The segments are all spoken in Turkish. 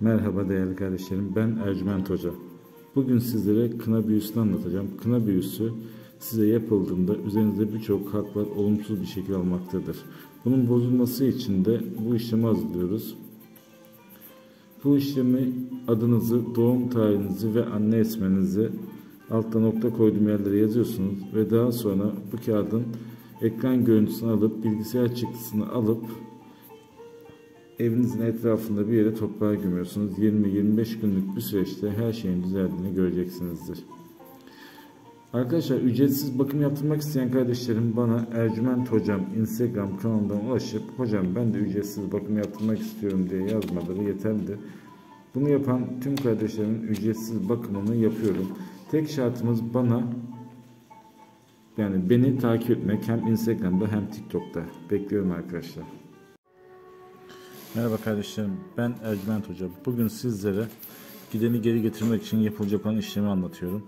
Merhaba değerli kardeşlerim, ben Ercüment Hoca. Bugün sizlere kına büyüsünü anlatacağım. Kına büyüsü size yapıldığında üzerinizde birçok haklar olumsuz bir şekilde almaktadır. Bunun bozulması için de bu işlemi hazırlıyoruz. Bu işlemi adınızı, doğum tarihinizi ve anne isminizi altta nokta koyduğum yerlere yazıyorsunuz ve daha sonra bu kağıdın ekran görüntüsünü alıp bilgisayar çıktısını alıp evinizin etrafında bir yere toprağa gömüyorsunuz. 20-25 günlük bir süreçte her şeyin düzeldiğini göreceksinizdir. Arkadaşlar ücretsiz bakım yaptırmak isteyen kardeşlerim bana Ercüment Hocam Instagram kanalından ulaşıp hocam ben de ücretsiz bakım yaptırmak istiyorum diye yazmaları yeterli. Bunu yapan tüm kardeşlerimin ücretsiz bakımını yapıyorum. Tek şartımız bana yani beni takip etmek hem Instagram'da hem TikTok'ta. Bekliyorum arkadaşlar. Merhaba kardeşlerim. Ben Ercüment Hoca. Bugün sizlere gideni geri getirmek için yapılacak olan işlemi anlatıyorum.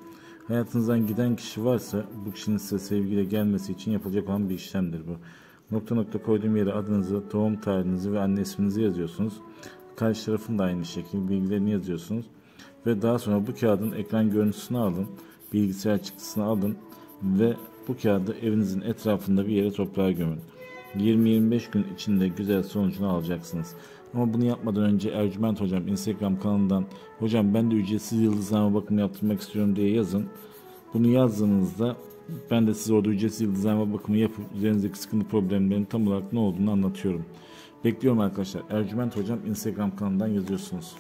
Hayatınızdan giden kişi varsa bu kişinin size sevgiyle gelmesi için yapılacak olan bir işlemdir bu. Nokta nokta koyduğum yere adınızı, doğum tarihinizi ve anne isminizi yazıyorsunuz. Karşı tarafın da aynı şekilde bilgilerini yazıyorsunuz. Ve daha sonra bu kağıdın ekran görüntüsünü alın, bilgisayar çıktısını alın ve bu kağıdı evinizin etrafında bir yere toprağa gömün. 20-25 gün içinde güzel sonucunu alacaksınız. Ama bunu yapmadan önce Ercüment Hocam Instagram kanalından Hocam ben de ücretsiz yıldızlama bakımı yaptırmak istiyorum diye yazın. Bunu yazdığınızda ben de size orada ücretsiz yıldızlama bakımı yapıp üzerinizdeki sıkıntı problemlerin tam olarak ne olduğunu anlatıyorum. Bekliyorum arkadaşlar. Ercüment Hocam Instagram kanalından yazıyorsunuz.